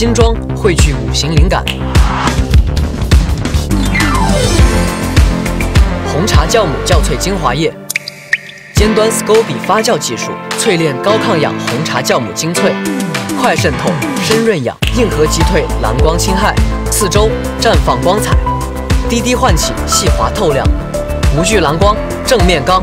精装汇聚五行灵感。红茶酵母酵萃精华液。尖端 scoby 发酵技术淬炼高抗氧红茶酵母精粹。快渗透深润养硬核击退蓝光侵害。四周绽放光彩。滴滴唤起细滑透亮。无惧蓝光正面刚。